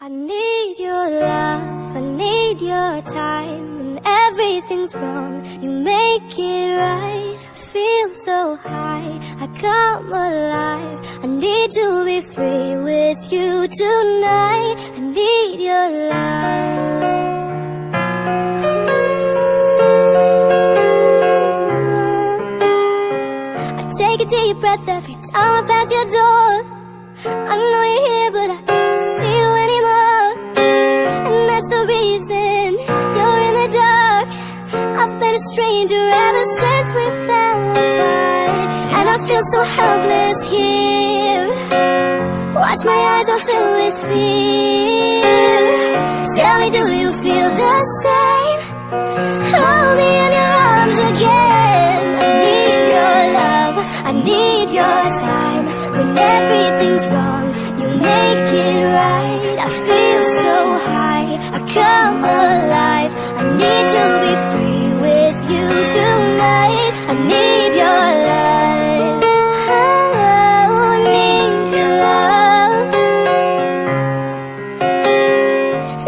I need your love, I need your time When everything's wrong, you make it right I feel so high, I come alive I need to be free with you tonight. I need your love. I take a deep breath every time I pass your door. I know you're here stranger ever since we fell apart And I feel so helpless here. Watch my eyes are filled with fear. Tell me do you feel the same? Hold me in your arms again. I need your love, I need your time. When everything's wrong,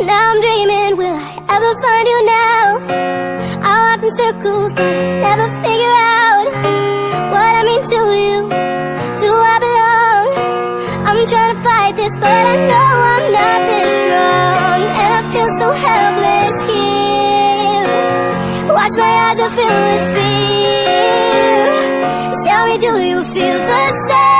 now I'm dreaming, will I ever find you now? I walk in circles, but I never figure out what I mean to you. Do I belong? I'm trying to fight this, but I know I'm not this strong, and I feel so helpless here. Watch my eyes are filled with fear. Tell me, do you feel the same?